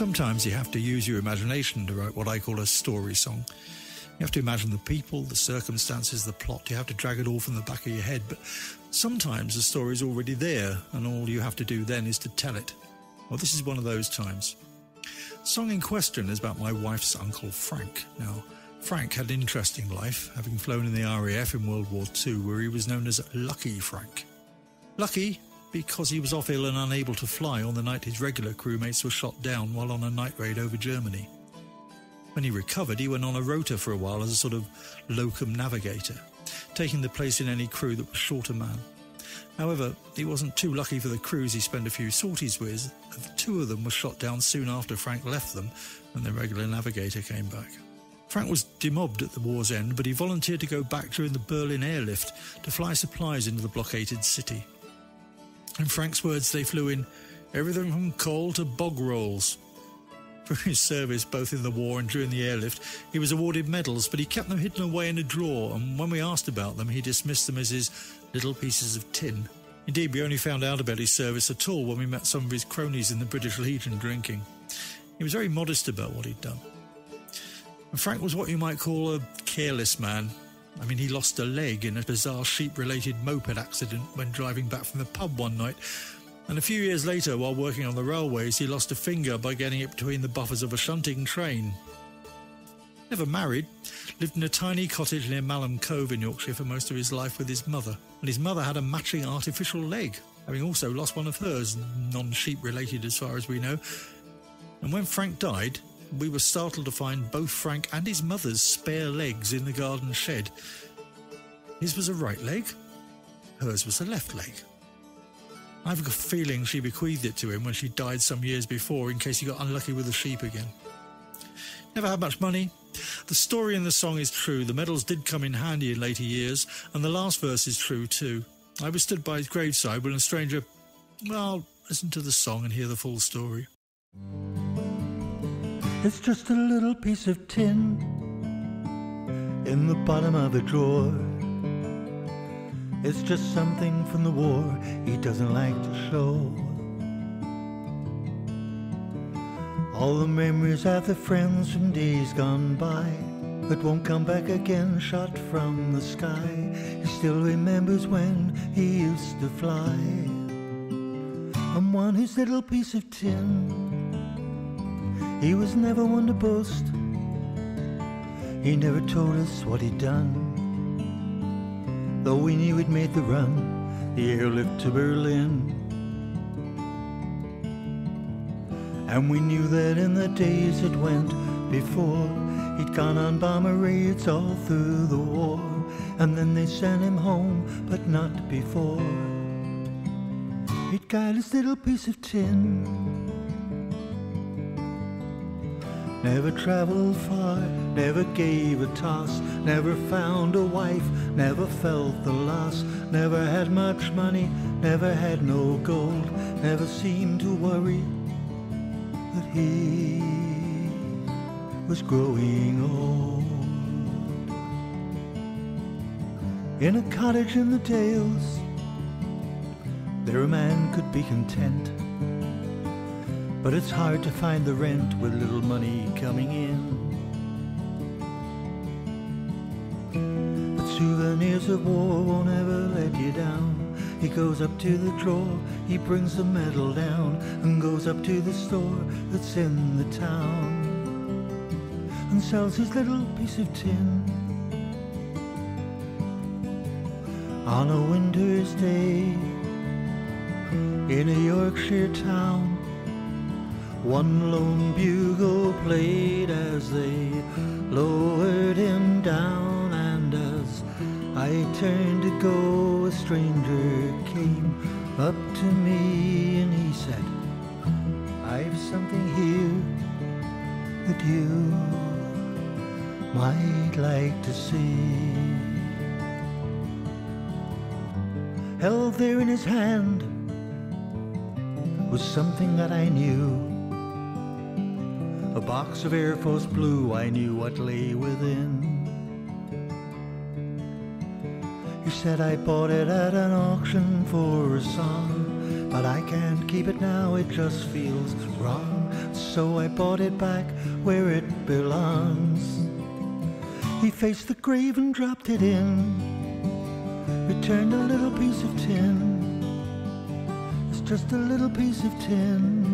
Sometimes you have to use your imagination to write what I call a story song. You have to imagine the people, the circumstances, the plot. You have to drag it all from the back of your head. But sometimes the story's already there, and all you have to do then is to tell it. Well, this is one of those times. The song in question is about my wife's uncle, Frank. Now, Frank had an interesting life, having flown in the RAF in World War II, where he was known as Lucky Frank. Lucky because he was off ill and unable to fly on the night his regular crewmates were shot down while on a night raid over Germany. When he recovered, he went on a rota for a while as a sort of locum navigator, taking the place in any crew that was short a man. However, he wasn't too lucky for the crews he spent a few sorties with. Two of them were shot down soon after Frank left them and the regular navigator came back. Frank was demobbed at the war's end, but he volunteered to go back during the Berlin airlift to fly supplies into the blockaded city. In Frank's words, they flew in everything from coal to bog rolls. For his service both in the war and during the airlift, he was awarded medals, but he kept them hidden away in a drawer, and when we asked about them, he dismissed them as his little pieces of tin. Indeed, we only found out about his service at all when we met some of his cronies in the British Legion drinking. He was very modest about what he'd done. And Frank was what you might call a careless man. I mean, he lost a leg in a bizarre sheep related moped accident when driving back from the pub one night. And a few years later, while working on the railways, he lost a finger by getting it between the buffers of a shunting train. Never married, lived in a tiny cottage near Malham Cove in Yorkshire for most of his life with his mother. And his mother had a matching artificial leg, having also lost one of hers, non sheep related as far as we know. And when Frank died, we were startled to find both Frank and his mother's spare legs in the garden shed. His was a right leg, hers was a left leg. I've a feeling she bequeathed it to him when she died some years before in case he got unlucky with the sheep again. Never had much money. The story in the song is true. The medals did come in handy in later years, and the last verse is true too. I was stood by his graveside when a stranger. Well, listen to the song and hear the full story. It's just a little piece of tin in the bottom of a drawer. It's just something from the war he doesn't like to show. All the memories of the friends from days gone by that won't come back again, shot from the sky. He still remembers when he used to fly. I'm one his little piece of tin he was never one to boast. He never told us what he'd done. Though we knew he'd made the run, the airlift to Berlin. And we knew that in the days that went before, he'd gone on bomber raids all through the war. And then they sent him home, but not before. He'd got his little piece of tin. Never traveled far, never gave a toss, never found a wife, never felt the loss, never had much money, never had no gold, never seemed to worry that he was growing old. In a cottage in the Dales, there a man could be content but it's hard to find the rent with little money coming in. But souvenirs of war won't ever let you down. He goes up to the drawer, he brings the medal down, and goes up to the store that's in the town, and sells his little piece of tin. On a winter's day in a Yorkshire town, one lone bugle played as they lowered him down, and as I turned to go, a stranger came up to me and he said, I've something here that you might like to see. Held there in his hand was something that I knew a box of Air Force Blue, I knew what lay within. You said I bought it at an auction for a song, but I can't keep it now, it just feels wrong. So I bought it back where it belongs. He faced the grave and dropped it in. Returned a little piece of tin. It's just a little piece of tin.